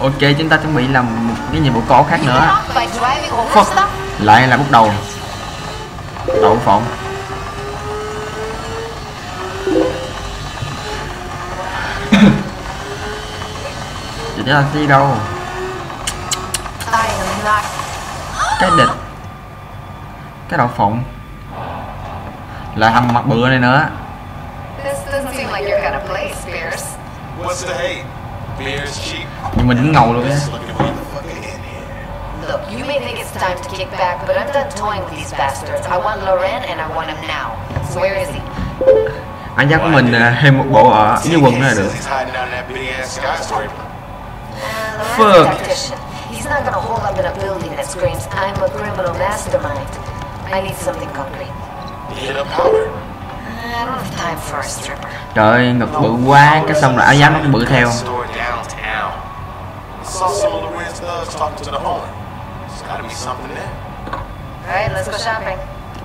ok chúng ta chuẩn bị làm một cái nhiệm vụ cổ khác nữa Fuck. lại là bắt đầu đậu phộng Chị là đi đâu cái địch cái đậu phộng lại hầm mặt bựa này nữa This doesn't seem like your kind of place, Pierce. What's the hate? Beer's cheap. nhưng mình đứng ngầu luôn á look at motherfucker in here. Look, you may think it's time to kick back, but I'm done toying with these bastards. I want Loren and I want him now. So where is he? anh giác của mình à, thêm một bộ ở dưới quần nữa là được He's hiding down that big ass skyscraper. Uh, Fuck. Loren's a tactician. He's not gonna hold up in a building that screams, I'm a criminal mastermind. I need something concrete. Hit up Howard. I don't have time for a stripper. Trời ơi, ngực bự quá, cái xong là áo giáp nó cũng bự theo.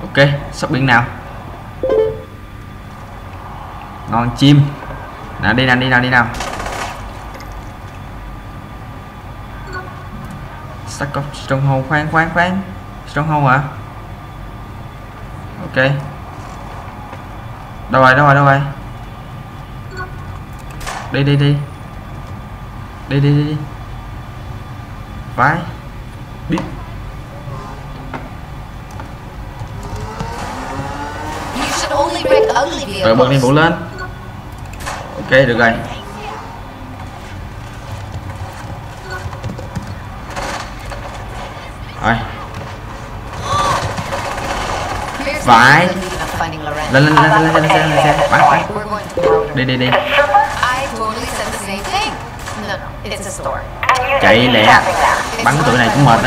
Ok, shopping nào? Ngon chim. Nào, đi nào, đi nào, đi nào. Sắc cốc Stronghold, khoan, khoan, khoan. Stronghold hả? À? Ok đâu rồi đâu rồi đâu rồi? Đi đi đi. Đi đi đi đi. Vãi biết. Rồi bật đi bộ lên. Ok được rồi. Rồi. Vãi. Lên lên lên lên lên lên lên lên bắn bắn đi đi đi. Chạy lẹ. Bắn cái tụi này cũng mệt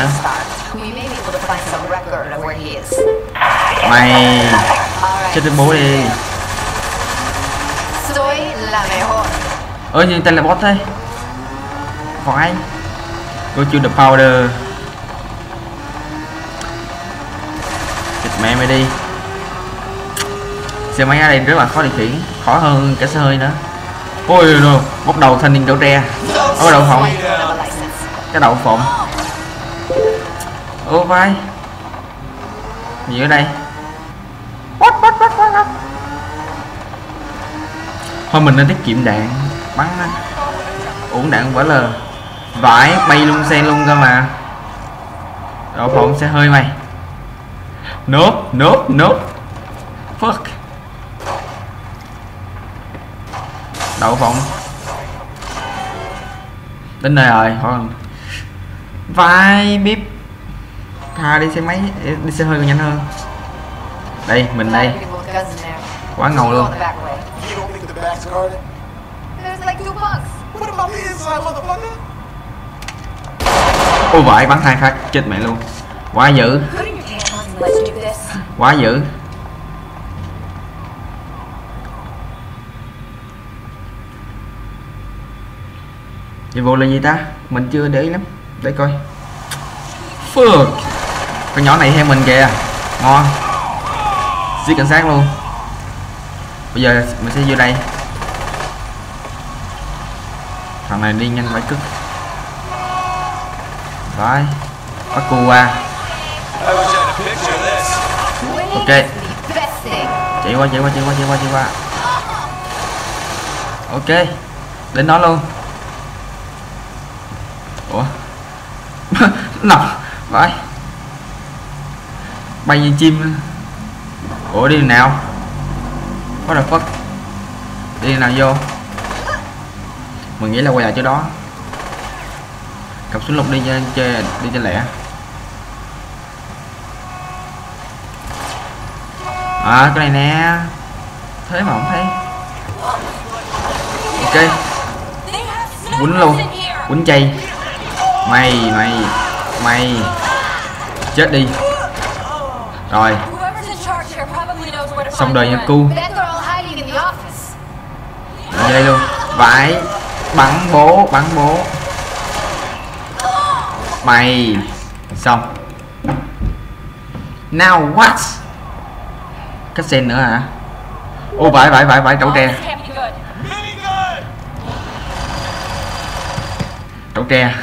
is. mày chết bố đi. La mejor. ơ nhưng tên là bot thế. Phải. Go to the powder. Thịt mẹ mày đi xe máy ở đây rất là khó điều khiển, khó hơn cả xe hơi nữa. Ôi rồi, bắt đầu thanh niên đậu tre. Ở đậu phộng cái đậu phộng. Ô vai. Gì ở đây? Thôi mình nên tiết kiệm đạn, bắn á. Uổng đạn quả lờ. Vải bay luôn xe luôn cơ mà. Đậu phộng, xe hơi mày. Nốt nốt nốt. Fuck. đậu phộng. Đến đây rồi thôi vai bíp tha đi xe máy, đi xe hơi còn nhanh hơn. Đây, mình đây. Quá ngầu luôn. Ôi vải bắn hai phát, chết mẹ luôn. Quá dữ. Quá dữ. Nhiệm vụ là gì ta? Mình chưa để ý lắm. Để coi. Phượt con nhỏ này theo mình kìa. Ngon. Giết cảnh sát luôn. Bây giờ mình sẽ vô đây. Thằng này đi nhanh phải cứt rồi bắt cua qua. Ok. Chạy qua chạy qua chạy qua chạy qua chạy qua. Ok. Đến đó luôn ủa nào vậy. Bay như chim ủa đi nào? Có the phất đi nào vô? Mình nghĩ là quay lại chỗ đó. Cặp xuống lục đi cho chơi đi cho lẻ, à cái này nè. Thế mà không thấy. Ok. Quýnh luôn. Quýnh chay. Mày mày mày. Chết đi. Rồi. Xong đời nha, cu. Dây luôn. Vãi bắn bố bắn bố. Mày. Xong. Now what? Cái xe nữa hả? Ô vãi vãi vãi vãi trậu tre. Trậu tre.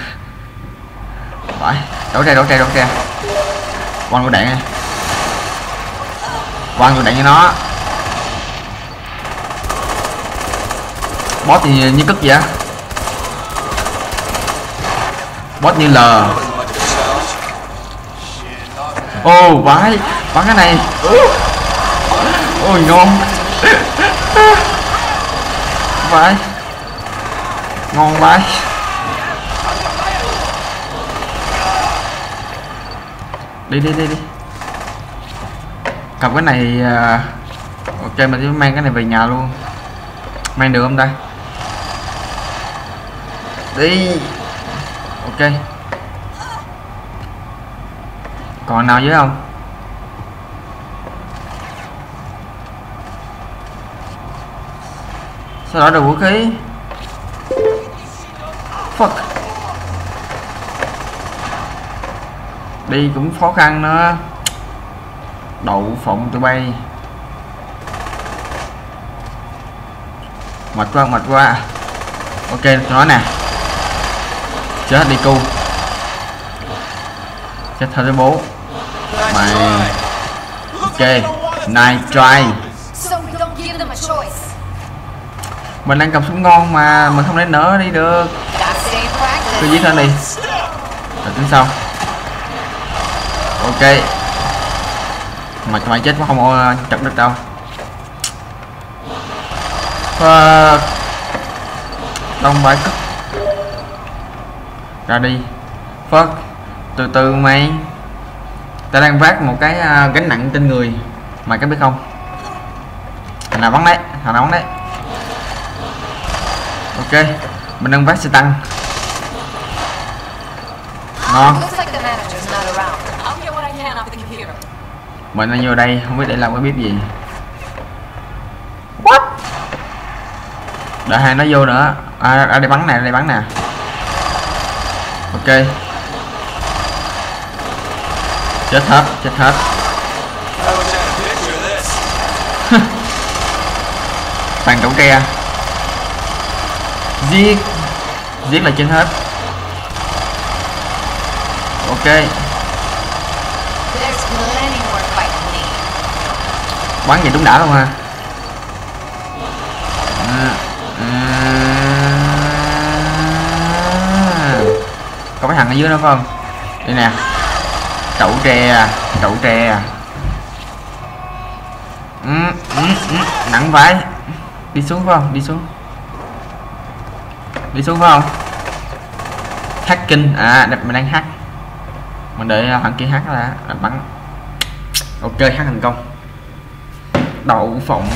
Đổ ra đổ ra đổ ra Quăng lựu đạn Quăng lựu đạn cho nó. Boss thì như cất vậy? Á Boss như L. Ô, vãi. Bắn cái này. Ôi, ngon. Vãi. Ngon vãi. Đi đi đi đi. Cầm cái này à, Ok mình sẽ mang cái này về nhà luôn. Mang được không đây Đi. Ok. Còn nào dưới không? Sao đổi được vũ khí? Đi cũng khó khăn nữa Đậu phộng tụi bay. Mệt quá mệt quá. Ok nói nè. Chết đi cu. Chết thôi bố. Mày. Ok Nice try. Mình đang cầm súng ngon mà Mình không thể nở đi được. Cứ giết lên đi. Rồi tính sau Ok. Mà mày chết cũng không có ờ, chặt được đâu. Fuck Đông bãi cất Ra đi. Phớt. Từ từ mày. Ta đang vác một cái ờ, gánh nặng trên người. Mày có biết không? Thằng nào bắn đấy? Thằng nào bắn đấy? Ok. Mình đang vác xe tăng. Ngon. Mình đang vô đây không biết để làm cái biết gì. What? Đợi hai nó vô nữa. À, à đây bắn nè đây bắn nè. Ok. Chết hết chết hết. Toàn cẩu tre. Giết. Giết là trên hết. Ok bắn vậy đúng đã luôn ha. À, à. có cái thằng ở dưới đó phải không? Đây nè. Chậu tre à, chậu tre à. ừ, ừ, ừ. nặng vãi đi xuống phải không? Đi xuống. Đi xuống phải không? Hacking. À đẹp mình đang hack. Mình đợi à, thằng kia hack là là bắn. Ok hack thành công đậu phộng.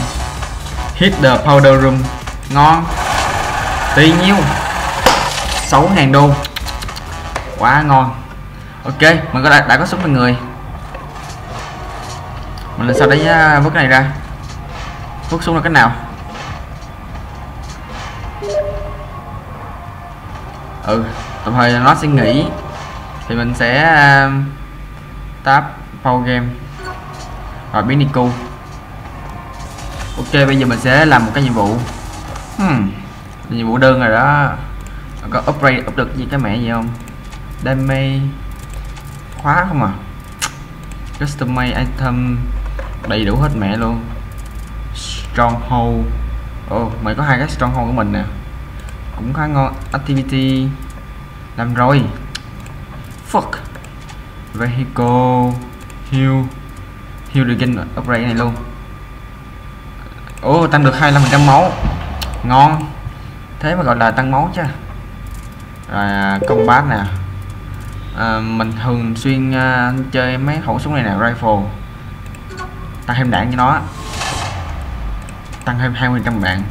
Hit the powder room. Ngon. Tí nhiêu. 6.000 đô. Quá ngon. Ok mình có đã, đã có súng bên người. Mình làm sao đấy vứt à, cái này ra? Vứt xuống là cái nào? Ừ tạm thời nó sẽ nghỉ. Thì mình sẽ uh, tap power game. Rồi biến đi cu ok bây giờ mình sẽ làm một cái nhiệm vụ. Hmm. nhiệm vụ đơn rồi đó. Có upgrade up được gì cái mẹ gì không? Damage khóa không à? Custom made item đầy đủ hết mẹ luôn. Stronghold. Ồ oh, mày có hai cái stronghold của mình nè. Cũng khá ngon. Activity. Làm rồi. Fuck. Vehicle. Heal. Heal được trên upgrade này luôn ồ tăng được 25% máu. Ngon. Thế mà gọi là tăng máu chứ. Rồi à, công bát nè. À, mình thường xuyên à, chơi mấy khẩu súng này nè rifle. Tăng thêm đạn cho nó. Tăng thêm 20% đạn.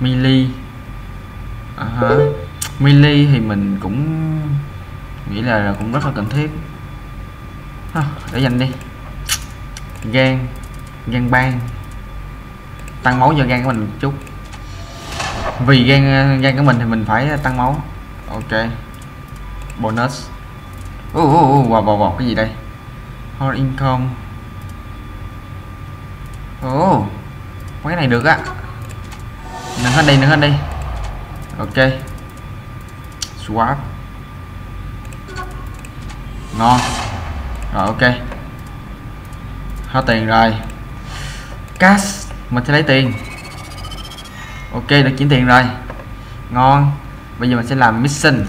Mili à, hả. Mili thì mình cũng nghĩ là, là cũng rất là cần thiết. À, để dành đi. Gan gan bang tăng máu cho gan của mình một chút. Vì gan gan của mình thì mình phải tăng máu. Ok. Bonus. Ô ô ô wow, wow, wow, cái gì đây? Hard income. Ồ oh, cái này được á. Nâng hết đi nâng hết đi. Ok. Swap. Ngon. Rồi ok. Hết tiền rồi. Cash mình sẽ lấy tiền. Ok được chuyển tiền rồi. Ngon. Bây giờ mình sẽ làm mission.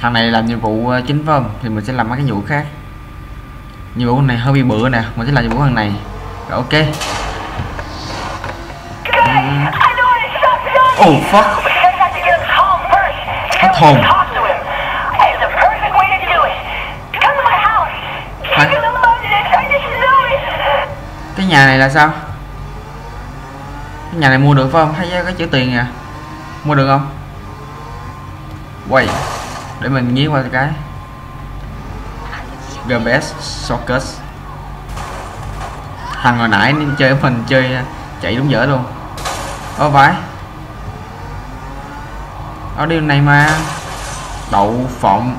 Thằng này làm nhiệm vụ ờ, chính phải không? Thì mình sẽ làm mấy cái nhiệm vụ khác. Nhiệm vụ này hơi bị bự nè. Mình sẽ làm nhiệm vụ thằng này. Rồi ok. Ừm. oh fuck. Hết hồn. Cái nhà này là sao? Cái nhà này mua được phải không? Thấy cái chữ tiền à mua được không? Quay, để mình nghĩ qua cái. GBS Sockers thằng hồi nãy chơi mình chơi à, chạy đúng dở luôn. Ơ vãi ở điều này mà. Đậu phộng.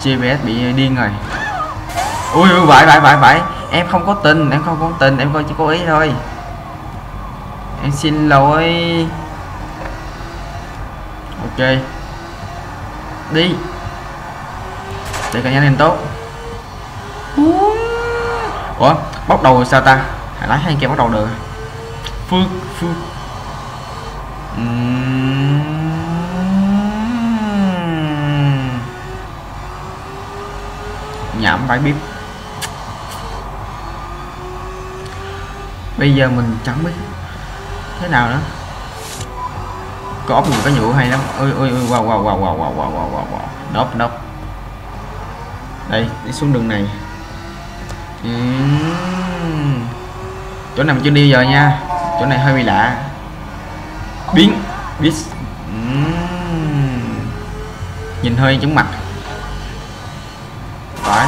GPS bị điên rồi. Ui ui vãi vãi vãi vãi em không có tình, em không có tình, em coi chỉ cố ý thôi. Em xin lỗi. Ok. Đi. Để cả nhanh lên tốt. Ủa, bóc đầu rồi sao ta? Hãy lái hai kia bắt đầu được. Phước phước. Nhảm phải biết. Bây giờ mình chẳng biết thế nào nữa có ốc nhiều cái nhựa hay lắm. Ôi ôi ôi, wow wow wow wow wow wow wow wow. Wow nốt nốt đây, đi xuống đường này. Ừm. chỗ nằm chưa đi giờ nha. Chỗ này hơi bị lạ. Biến biết nhìn hơi chóng mặt. Phải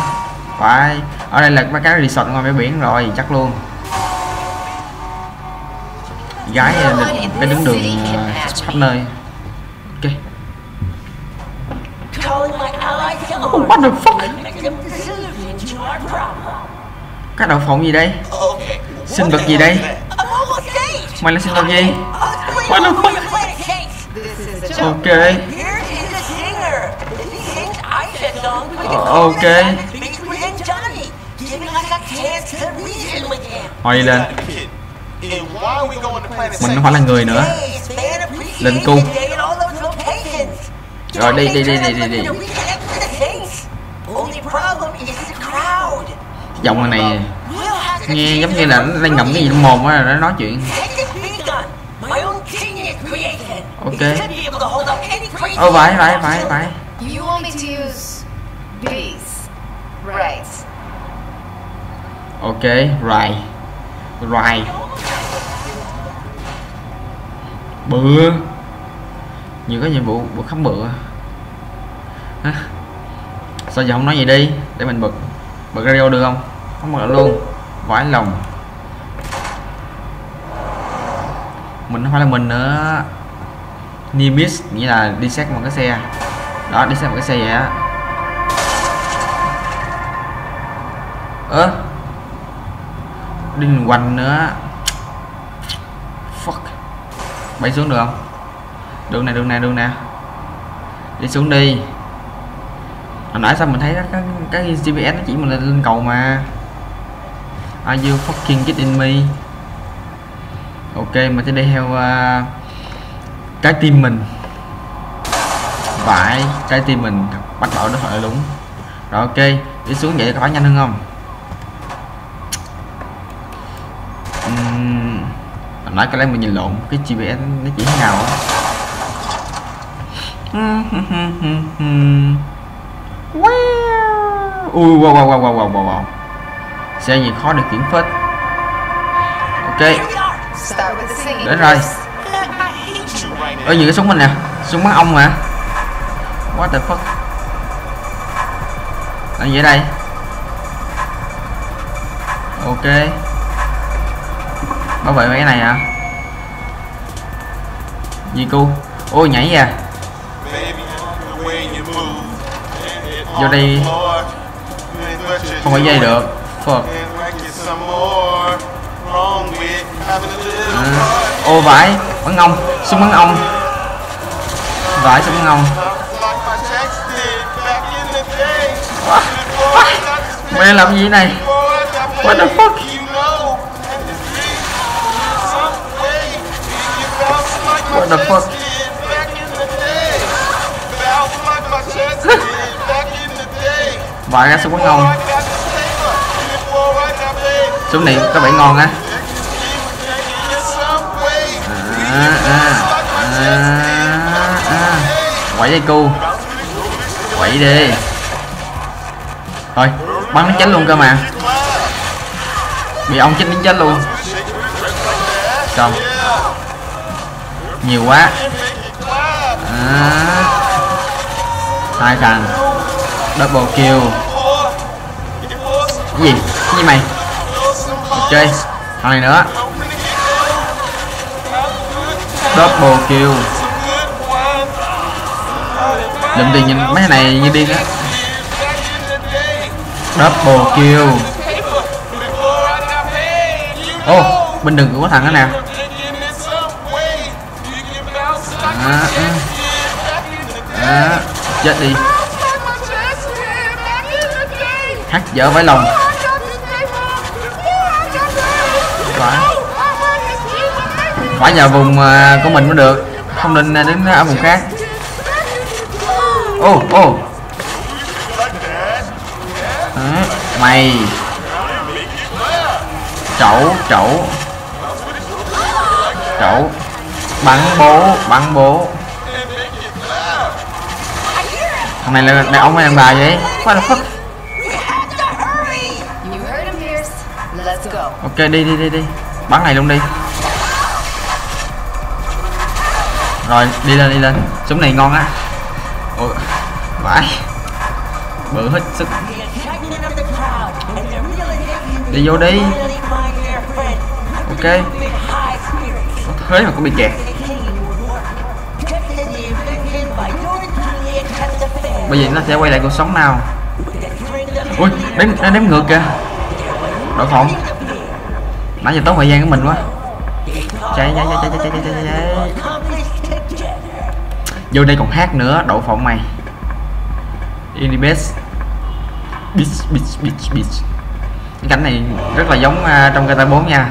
phải. Ở đây là mấy cái resort ngoài bãi biển rồi, chắc luôn gái định cái đứng đường ờ, khắp nơi. Ok. Oh, what the fuck? các đậu phộng gì đây? Sinh vật gì đây? Mày là sinh vật gì? What the fuck? ok. Ờ, ok. hỏi lên mình không phải là người nữa. Lên cung. Rồi, đi, đi, đi, đi, đi, đi. giọng này nghe giống như là nó đang ngậm cái gì trong mồm á nó nói chuyện. Ok. ô phải phải phải phải? Right. ok right. Right bự nhiều cái nhiệm vụ bự khám bự Hả? sao giờ không nói gì đi? Để mình bật bật radio được không? Không bật luôn. Vãi lòng. Mình không phải là mình nữa. Nimbus nghĩa là đi xét một cái xe. Đó, đi xét một cái xe vậy á. Ơ? Đi quanh nữa bay xuống được không? Đường này đường này đường nè. Đi xuống đi. Hồi nãy sao mình thấy cái cái GPS nó chỉ mình lên, lên cầu mà. Are you fucking kidding me? Ok mình sẽ đi theo à, uh, trái tim mình. Vãi trái tim mình bắt đầu nó phải đúng. Rồi ok đi xuống vậy có phải nhanh hơn không? Nãy cái lấy mình nhìn lộn cái GPS nó chỉ thế nào á. Ui wow wow wow wow wow wow. Wow xe gì khó được kiểm phết. Ok. Đến rồi. Ở gì cái súng mình nè? Súng bắn ong mà. What the fuck? Ở đây. Ok. Bảo vệ mấy cái này à gì cô ôi, nhảy à. Vô đây. Không phải dây được. Fuck. À. Ừ. ô vải bắn ong súng bắn ong vải súng bắn ong mày làm gì này? What the fuck? What the fuck? Vài cái súng bắn ngon súng này có vẻ ngon á. À, à, à, à. quẩy dây cu. Quẩy đi. Thôi bắn nó chết luôn cơ mà. Bị ông chết đến chết luôn. Xong nhiều quá. À. hai thằng double kill. Cái gì? Cái gì mày? Chơi. Thằng này nữa. Double kill. Lụm tiền nhìn mấy này như điên á. Double kill. Ô oh, bên đường của có thằng đó nè. Dạ, chết đi. Hát dở phải lòng. Phải. Phải vào vùng à, của mình mới được. Không nên à, đến à, ở vùng khác. Ô ô. Đó, mày. Chậu chậu chậu bắn bố bắn bố. Thằng này là đàn ông hay đàn bà vậy? What the fuck? Ok, đi đi đi đi. Bắn này luôn đi. Rồi, đi lên đi lên. Súng này ngon á. Ôi vãi bự hết sức. Đi vô đi. Ok. Có thế mà cũng bị kẹt. Bây giờ nó sẽ quay lại cuộc sống nào? Ui đếm nó đếm ngược kìa. Đội phòng. Nãy giờ tốn thời gian của mình quá. Chạy chạy chạy chạy chạy chạy chạy chạy. Vô đây còn hát nữa đội phòng mày. Inibes. Bitch bitch bitch bitch cái cảnh này rất là giống uh, trong GTA 4 nha.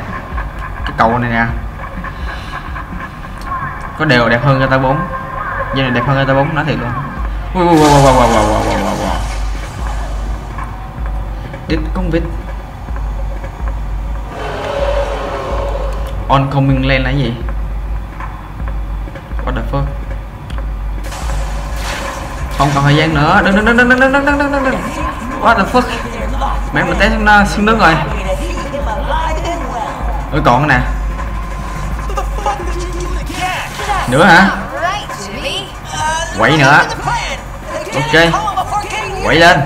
Cái cầu này nè. Có đều đẹp hơn GTA 4 Vậy này đẹp hơn GTA 4 nói thiệt luôn wow, wow, wow, wow, wow, wow, wow, wow, wow, wow. Đít con vịt Oncoming lane là gì? What the fuck? Không còn thời gian nữa. Đừng đừng đừng đừng đừng đừng đừng đừng đừng What the fuck? Mẹ mình té xuống, xuống nước rồi. Ôi còn nè. Nữa hả. Quậy nữa Ok Quậy lên.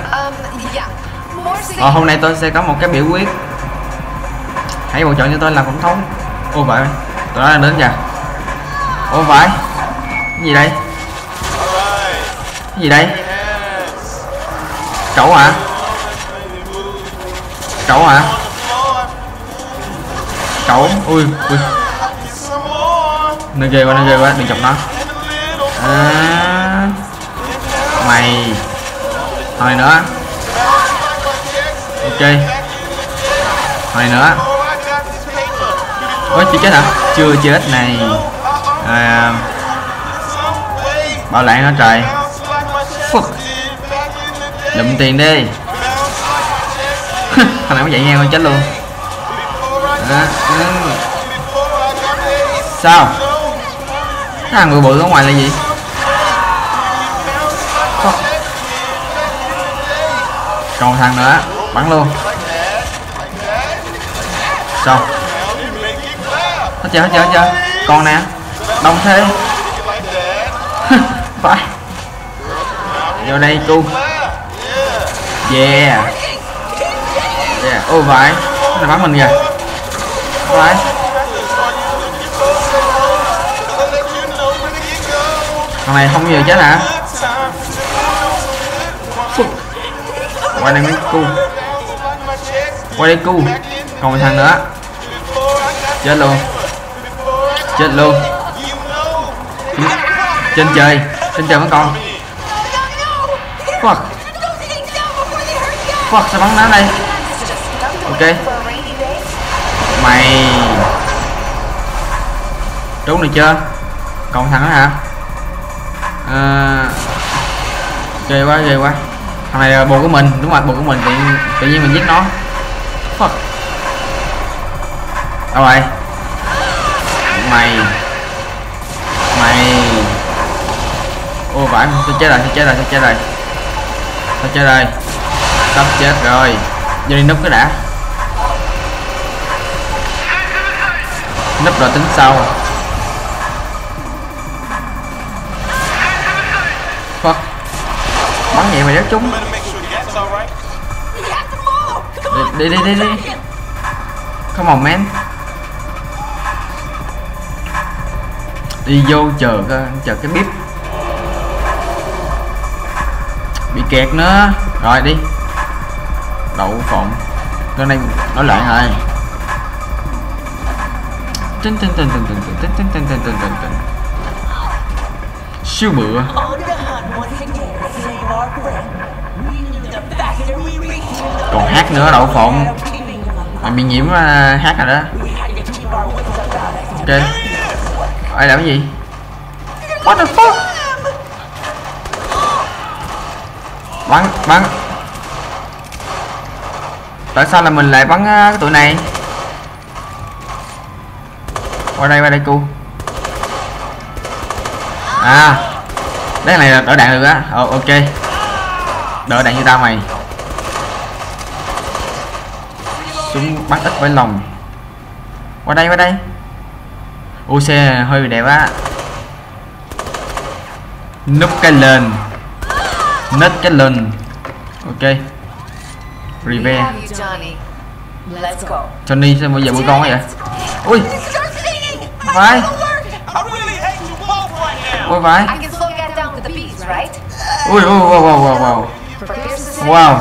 Ờ, hôm nay tôi sẽ có một cái biểu quyết. Hãy bầu chọn cho tôi làm tổng thống Ô vậy tôi đang đến kìa Ô vậy Cái gì đây? Cái gì đây? Cậu hả? Cậu hả? Cậu Ui ui. Nơi ghê quá nơi ghê quá. Đừng chọc nó. À, Mày. Thôi nữa. Ok. Thôi nữa. Ôi chị chết hả? Chưa chết này. À, Bảo lãng hả trời? Fuck Lụm tiền đi. Thằng này có dạy nghe con chết luôn. À, à. Sao? Thằng người bự ở ngoài là gì? Còn một thằng nữa, Bắn luôn. Xong. Hết chưa hết chưa hết chưa? Còn nè, Đông thế. Phải. Vô đây cu Yeah. Yeah, Ô vậy Nó bắn mình kìa. Phải Thằng này không bao giờ chết hả? à? Qua đây mấy cu. Qua đây cu. Còn một thằng nữa. Chết luôn. Chết luôn. Trên trời. Trên trời vẫn còn. Fuck. Fuck sao bắn nó đây? Ok. mày. Trốn được chưa? Còn thằng đó hả? À, ghê quá ghê quá thằng này là bồ của mình đúng rồi bồ của mình tự, tự nhiên mình giết nó. Fuck. Đâu rồi? Mày. Mày. Ô vãi tôi chết rồi tôi chết rồi tôi chết rồi. Tôi chết rồi. Sắp chết rồi. Vô đi núp cái đã. Núp rồi tính sau. Vậy mà rớt chúng đi đi đi đi không on men đi vô chờ chờ cái bếp bị kẹt nữa rồi đi đậu phộng cái này nói lại rồi tinh tinh tinh tinh tinh tinh tinh tinh tinh tinh tinh siêu bựa còn hát nữa đậu phộng. Mày bị nhiễm uh, hát rồi đó. Ok. Ai làm cái gì? What the fuck? Bắn bắn. Tại sao là mình lại bắn uh, cái tụi này? Qua đây qua đây cu. À. Cái này là đỡ đạn được á. Ờ, ok. Đỡ đạn như tao mày. xuống bắt ếch với lòng. Qua đây qua đây. Ôi xe này hơi đẹp á. Núp cái lên. Nết cái lên. Ok. Rive johnny sao bây giờ bụi con vậy? Ui. Vai. Ôi, vai. Ui ui wow wow wow wow wow.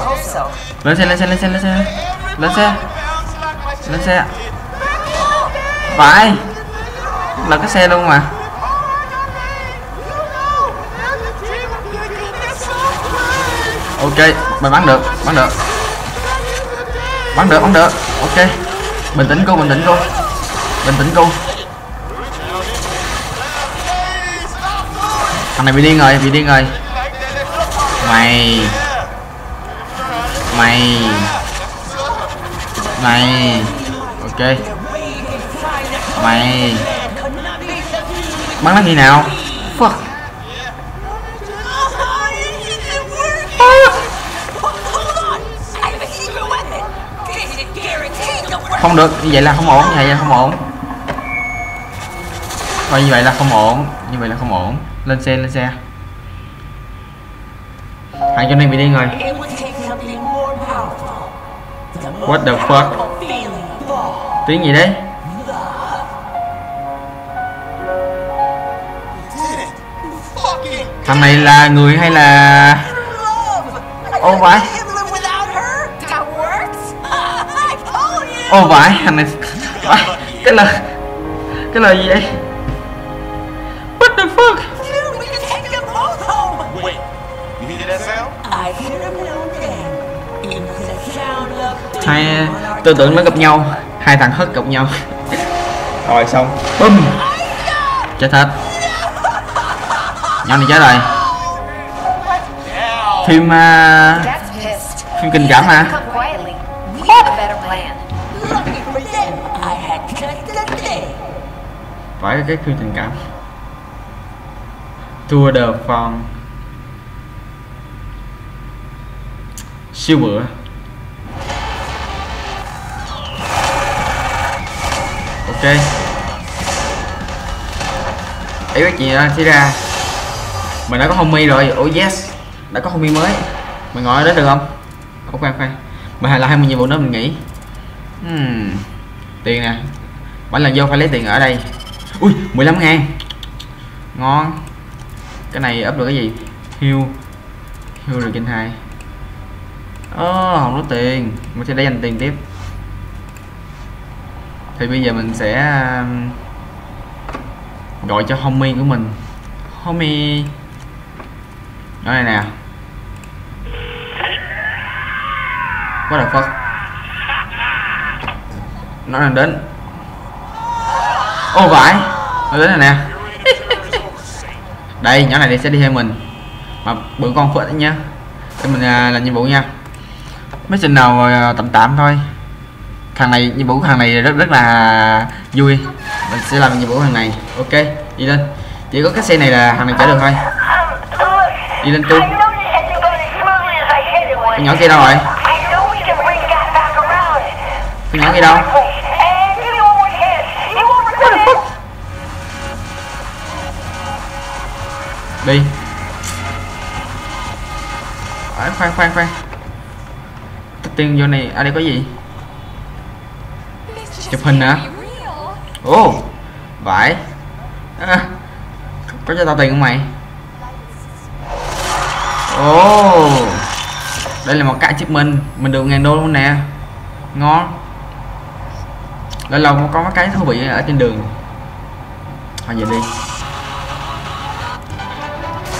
Lên xe lên xe lên xe lên xe. Lên xe lên xe phải. Là cái xe luôn mà? Ok, mày bắn được bắn được. Bắn được bắn được. Ok. Bình tĩnh cô, bình tĩnh cô. Bình tĩnh cô. Thằng này bị điên rồi, bị điên rồi. Mày. Mày mày ok. Mày. Bắn nó khi nào? Fuck. Không được. Như vậy là không ổn. Như vậy là không ổn. Thôi, như vậy là không ổn. Như vậy là không ổn. Lên xe lên xe. Hai cho nên bị điên rồi What the fuck? Tiếng gì đấy? Thằng này là người hay là Ô vãi Ô vãi Thằng này Cái là Cái là gì vậy? hai tôi tưởng nó gặp nhau hai thằng hất gặp nhau. Rồi xong. Bum chết hết. Nhau này chết rồi. Phim uh, phim kinh cảm hả? Phải cái phim tình cảm. Tour the phong siêu bữa ok. Ý các chị à, thấy ra mình đã có homie rồi. Oh yes. Đã có homie mới. Mình ngồi đó được không? Ủa khoan khoan mình hay là hai mươi nhiệm vụ nữa, mình nghỉ. Hmm. tiền nè. Mỗi lần vô phải lấy tiền ở đây. Ui 15 ngàn. Ngon. Cái này up được cái gì? Hiu. Hiu rồi trên hai. Ơ không có tiền. Mình sẽ để dành tiền tiếp thì bây giờ mình sẽ um, gọi cho homie của mình. Homie ở đây nè. Quá là phật nó đang đến. Ô, vãi. Nó đến rồi nè. Đây, nhỏ này đi sẽ đi theo mình. Mà bữa con phượt nha. Nhá để mình à, làm nhiệm vụ nha. Mấy trình nào à, tạm tạm thôi thằng này nhiệm vụ của thằng này rất rất là vui. Mình sẽ làm nhiệm vụ của thằng này. Ok đi lên. Chỉ có cái xe này là thằng này chở được thôi đi lên tu cái nhỏ kia đâu rồi? Cái nhỏ kia đâu? Đi. À, khoan khoan. Khoan tiên vô này. Ở đây có gì? Chụp hình hả ồ vãi, à, có cho tao tiền không mày? Ồ đây là một cái achievement mình mình được ngàn đô luôn nè. Ngon. Lâu lâu có mấy cái thú vị ở trên đường. Thôi về đi.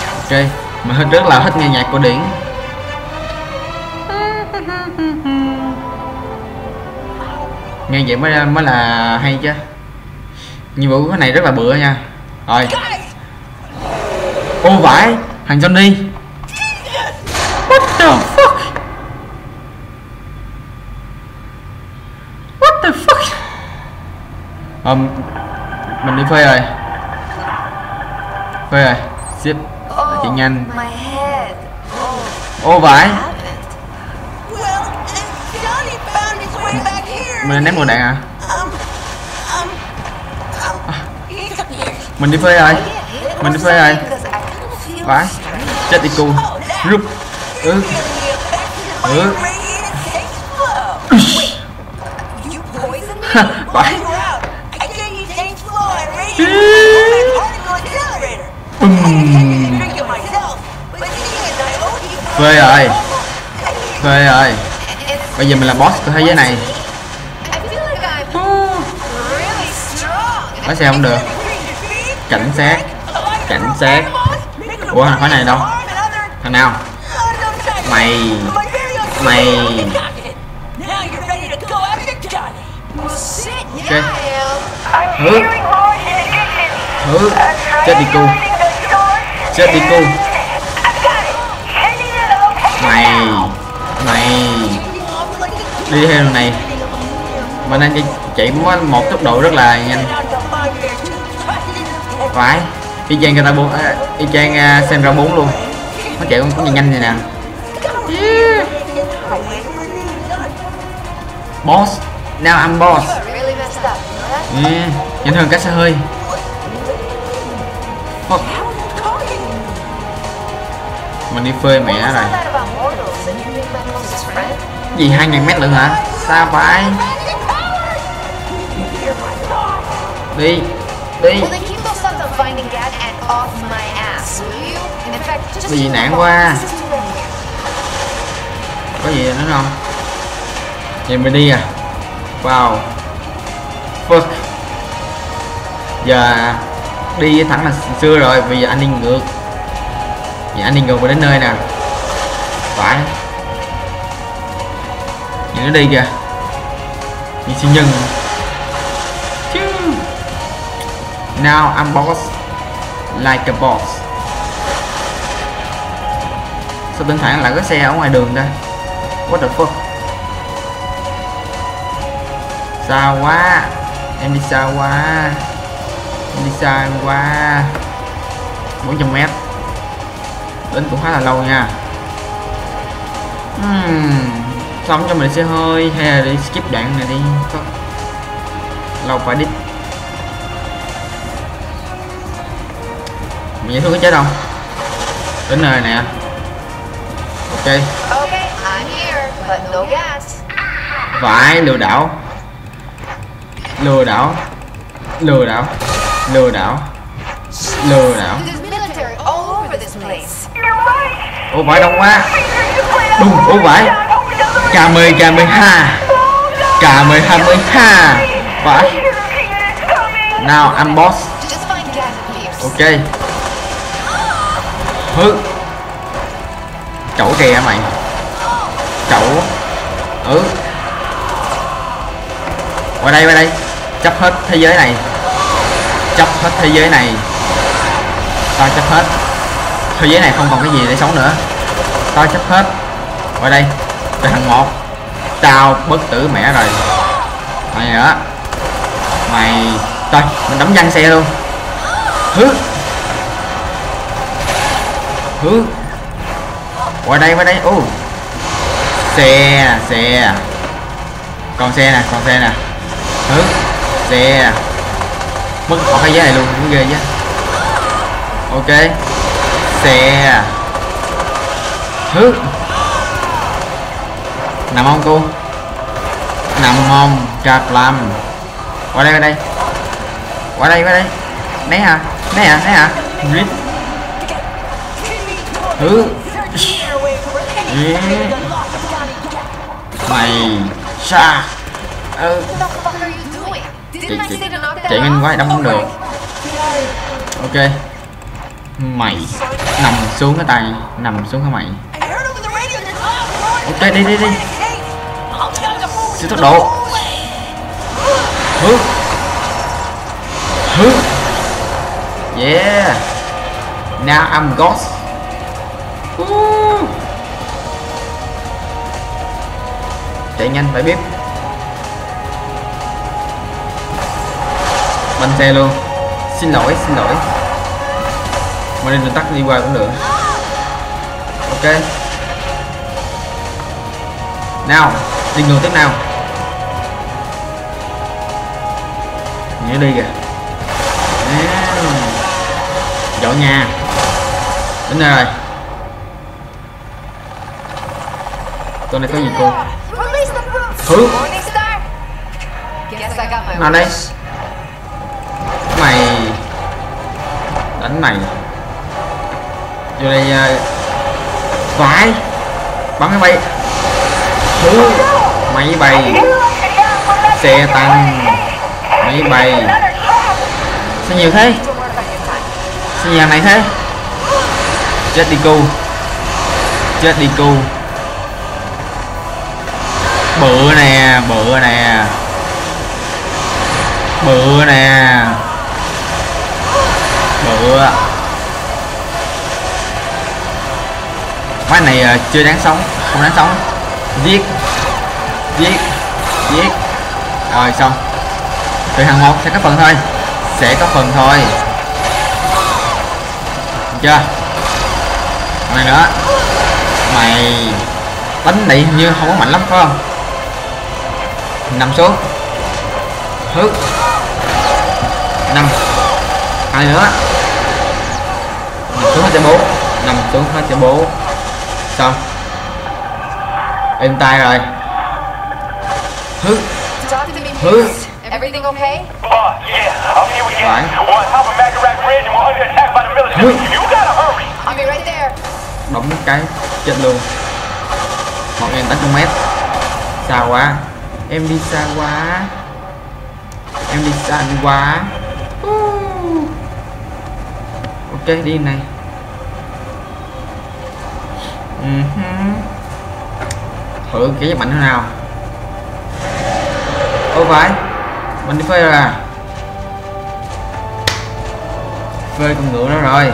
Ok mình rất là thích nghe nhạc cổ điển. Nghe vậy mới mới là hay chứ. Nhiệm vụ cái này rất là bựa nha. Rồi. Ô vãi. Thằng Johnny. What the fuck? What the fuck? Um, mình đi phê rồi. Phê rồi. Shit. Chạy nhanh. Head. ô vãi mình ném đồ đạn à? Mình đi phê rồi mình đi phê rồi because vãi chết đi cu. Rút. Ừ. Ừ. vãi phê rồi phê rồi bây giờ mình là boss của thế giới này. Lái xe không được? Cảnh sát. Cảnh sát. Ủa, thằng khói này đâu? Thằng nào? Mày. Mày. Ok. thử thử chết đi cu. Chết đi cu. Mày. Mày. Đi theo này. Mình đang chạy với một tốc độ rất là nhanh phải y chang người ta bốn y chang à, xem ra bốn luôn. Nó chạy cũng nhanh nhanh nè. Boss. Now I'm boss. Ừ, nhìn yeah. nhanh hơn xe hơi. Fuck. mình đi phơi mẹ rồi. Gì, hai ngàn mét nữa hả? Sao phải đi đi. Cái gì nạn quá. có gì nữa không? Vậy mình đi à? Wow. Fuck. Giờ đi thẳng là xưa rồi, bây giờ anh đi ngược. Giờ anh đi ngược mà đến nơi nè. Phải. Nhìn nó đi kìa. Như siêu nhân now I'm boss, like a boss. Sao bên thẳng lại có xe ở ngoài đường ta? What the fuck? Xa quá. Em đi xa quá. Em đi xa quá. 400 mét. Đến cũng khá là lâu nha. Hmm. xong cho mình xe hơi hay là đi skip đoạn này đi. Lâu phải mình thương có chết không? Đến nơi nè. Ok. I'm phải lừa đảo. Lừa đảo. Lừa đảo. Lừa đảo. Lừa đảo. Ô vải đông quá. Đùng ô vải cà mười cà mười ha cà mười hai mươi ha phải nào anh boss. Ok hứ. Chậu kìa mày? Chậu ừ. Qua đây qua đây. Chấp hết thế giới này. Chấp hết thế giới này. Tao chấp hết. Thế giới này không còn cái gì để sống nữa. Tao chấp hết. Qua đây. Từ thằng một. Tao bất tử mẹ rồi. Mày nữa mày. Thôi mình đấm văng xe luôn. Hứ hứ qua đây qua đây. Ô, xe xe. Còn xe nè còn xe nè. Hứ xe. Mất khỏi cái giá này luôn cũng ghê chứ ok. Xe. Hứ nằm không cô nằm không chặt làm qua đây qua đây. Qua đây qua đây. Né hả? Né hả? Né hả? Rít. Ê. mày sa. Ừ you doing? chạy chạy nhanh quá đâm không được. Ok. Mày nằm xuống cái tay nằm xuống cái mày. Ok đi đi đi. Siêu tốc độ. Hứ hứ yeah. Now I'm ghost Chạy nhanh, phải biết. Banh xe luôn. Xin lỗi xin lỗi. Mà nên tắt đi qua cũng được. Ok. Nào, đi ngược tiếp nào. Nhớ đi kìa. Dọn nhà đến đây rồi. ตัว này có gì cô? Thứ. Nào đây. Mày. Đánh mày. Vô đây uh, vãi. Bắn máy bay. Thứ. Máy bay. Xe tăng. Máy bay. Sao nhiều thế? Sao nhiều này thế? Chết đi cô. Chết đi cô. Bự nè. Bự nè. Bự máy này à, chưa đáng sống, không đáng sống. Giết. Giết. Giết. Rồi, xong. Từ hàng một sẽ có phần thôi. Sẽ có phần thôi. Được chưa? Mày này nữa. Mày đánh này như không có mạnh lắm, phải không? Nằm xuống hứ năm hai nữa nằm xuống hết cho bố nằm xuống hết cho bố xong êm tay rồi hứ Talk to me, Hứ. please. Everything okay? Boss, yeah, I'm here again. Right. We're on top of Magarac Ridge and we're under attack by the military. Hứ. You gotta hurry. I'll be right there. đóng cái chết luôn 1800 mét xa quá em đi xa quá. Em đi xa quá. Uh. ok đi này. Uh thử cái mạnh thế nào? Ô phải. Mình đi phơi rồi à? Phơi con ngựa đó rồi.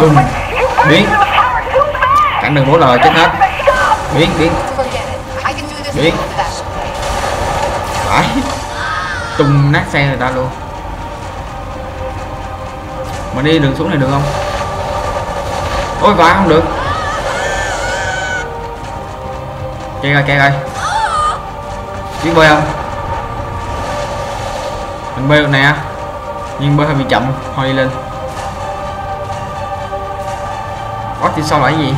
Boom. Biến. cản đường bố lời, chết hết. Biến biến Biến. phải. Tung nát xe người ta luôn. Mà đi đường xuống này được không? Ôi vãi không được. Chạy rồi chạy rồi biết bơi không? Mình bơi được nè. Nhưng bơi hơi bị chậm, thôi đi lên. What thì sau là cái gì?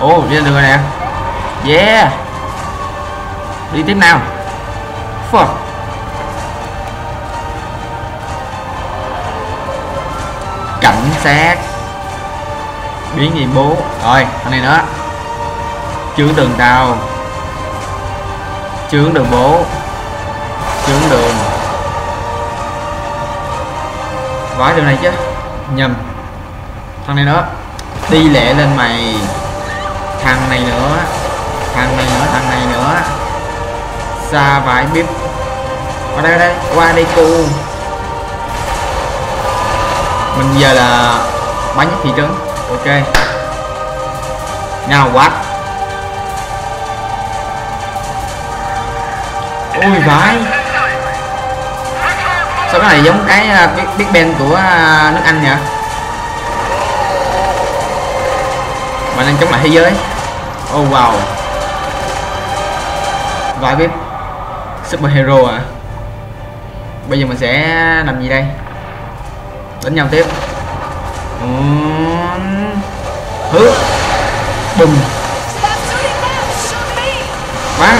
Ồ oh, lên được rồi nè. Yeah. Đi tiếp nào. Fuck. Cảnh sát. Biến gì bố? Rồi thằng này nữa. Chướng đường tàu. Chướng đường bố. Chướng đường. Vãi đường này chứ. Nhầm. Thằng này nữa đi lẹ lên mày. Thằng này nữa. Thằng này nữa thằng này nữa. Xa vải bếp. Ở đây ở đây. Qua đây cu. Mình giờ là bánh nhất thị trấn. Ok. Nào quát ui vãi. Sao cái này giống cái uh, big, big của uh, nước anh nhỉ mà đang chống lại thế giới. Oh wow. Vai bếp superhero à? Bây giờ mình sẽ làm gì đây? Đánh nhau tiếp. Hứ. Bùm. Bắn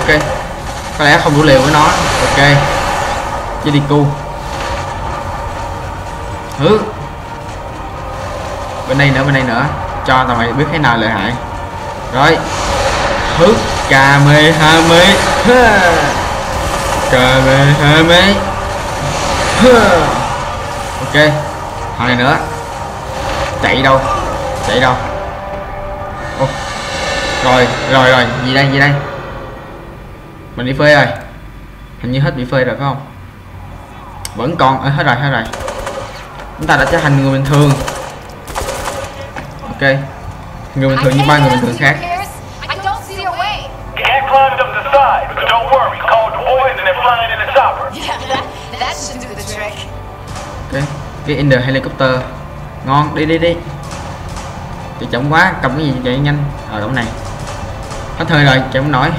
ok. Có lẽ không đủ liều với nó. Ok. Chơi đi cu. Hứ. Bên đây nữa, bên đây nữa cho tụi mày biết thế nào lợi hại. Rồi. Hứ cà mê ha mê. Cà mê ha mê. Ok. Thằng này nữa. Chạy đâu? Chạy đâu? Ô. rồi rồi rồi. Gì đây gì đây? Mình đi phơi rồi. Hình như hết bị phơi rồi phải không? Vẫn còn. À, hết rồi hết rồi. Chúng ta đã trở thành người bình thường ok. Người bình thường như ba người bình thường khác. I don't see a way. You can't climb it up the side, but don't worry. Call the boys and they're flying in the chopper. Yeah, that, that should do the trick. ok. Cái Ender helicopter. Ngon đi đi đi. Chạy chậm quá cầm cái gì chạy nhanh? Ở chỗ này. Hết hơi rồi chạy không nổi.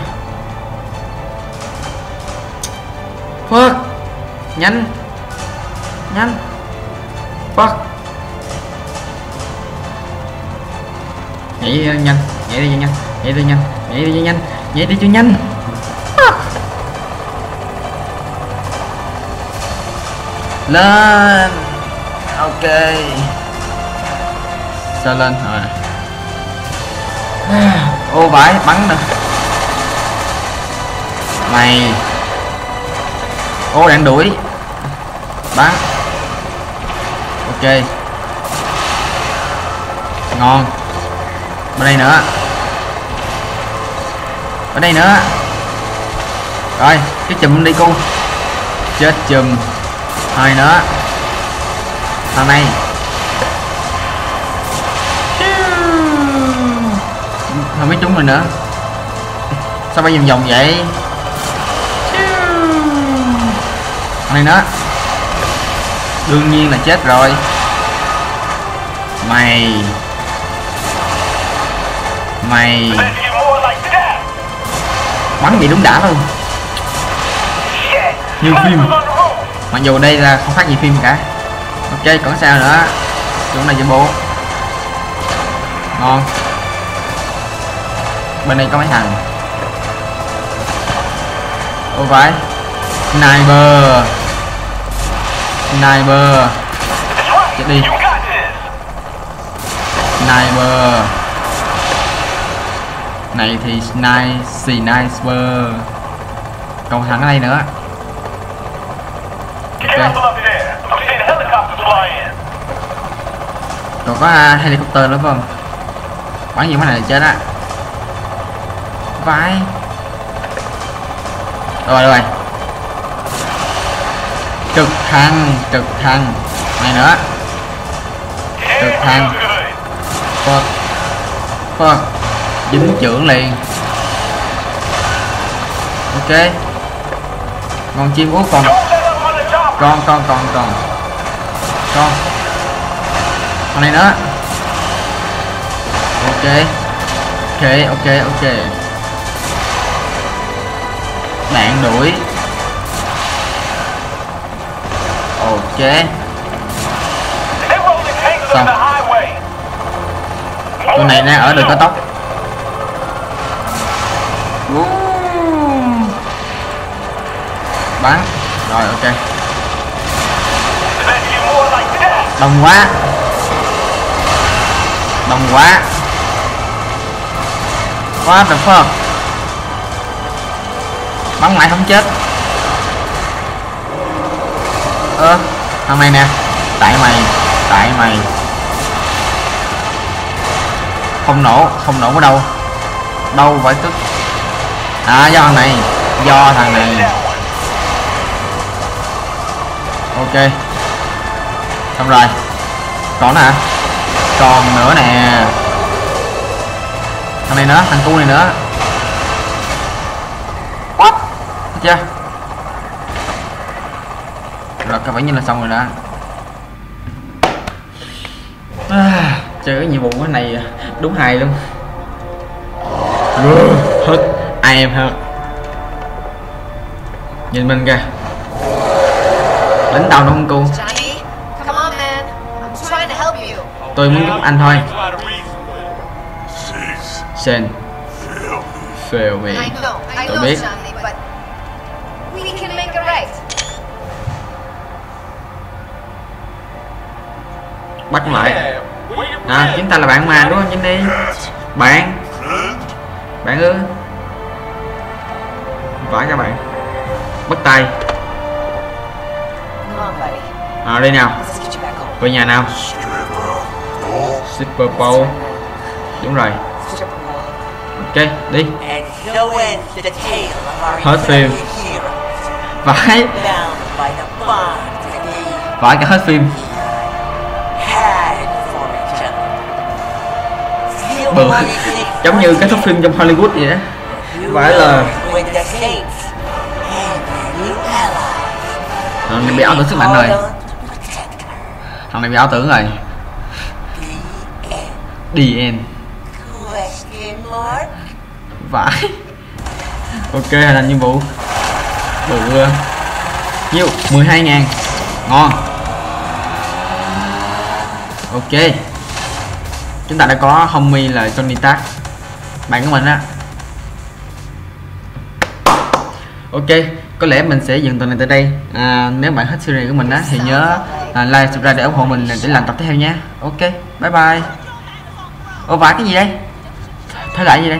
Phước nhanh. Nhanh. Phước nhảy đi nhanh, nhảy đi nhanh, nhảy đi nhanh, nhảy đi nhanh, nhảy đi cho nhanh. Lên. Ok. Sao lên? Rồi. Ô, vãi, bắn nè. Mày. Ô đang đuổi. Bắn. Ok. Ngon bên đây nữa. Bên đây nữa. Rồi, cái chùm đi cu chết chùm. Hai nữa. Thằng này. Không biết chúng mình nữa. Sao bay vòng vòng vậy? Thằng này nữa. Đương nhiên là chết rồi. Mày mày. Bắn gì đúng đã luôn như phim. Mặc dù đây là không khác gì phim cả. Ok, còn sao nữa? Chỗ này chạy bộ ngon. Bên đây có mấy thằng? Ô, phải. Sniper. Sniper. Chết đi. You sniper này thì nice sniper còn thằng ở đây nữa okay. còn có à, helicopter nữa không? Bắn gì mấy này chết á. Vãi. Rồi rồi. Trực thăng trực thăng. Này nữa. Trực thăng. Fuck. Fuck dính trưởng liền. Ok. Con chim út còn con con con con. Con. Con này nữa ok. Ok ok ok. Bạn đuổi. Ok. Xong, con này đang ở đường cao tốc bán. Rồi, ok. Đông quá. Đông quá. Quá the fuck bắn mãi không chết. Ơ, thằng này nè. Tại mày tại mày. Không nổ không nổ ở đâu. Đâu phải tức. À do thằng này, do thằng này ok. Xong rồi. Còn nữa hả? Còn nữa nè. Thằng này nữa thằng cu này nữa. What? Được chưa? Rồi các bạn như là xong rồi đó. À, chơi cái nhiệm vụ cái này đúng hài luôn. Hết ai em hết nhìn mình kìa đánh đầu nó không you. tôi muốn giúp anh thôi. Sen fail me. Tôi biết. Bắt lại. À chúng ta là bạn mà đúng không Jenny bạn. Bạn ư? Phải các bạn. Bắt tay. À đây nào. Về nhà nào? Super bowl. Đúng rồi. Ok đi. Hết phim. vãi vãi cả hết phim. Bự giống như kết thúc phim trong Hollywood vậy đó Vãi là này bị ảo tưởng sức mạnh rồi thằng này bị ảo tưởng rồi. Dn vãi. Ok hoàn thành nhiệm vụ? Bự nhiêu? 12 ngàn. Ngon. Ok. Chúng ta đã có homie là Johnny Tag. Bạn của mình á. Ok có lẽ mình sẽ dừng tuần này tại đây. À, nếu bạn thích series của mình á thì nhớ à, like subscribe để ủng hộ mình để làm tập tiếp theo nha. Ok bye bye. Ô vãi cái gì đây? Thế lại gì đây?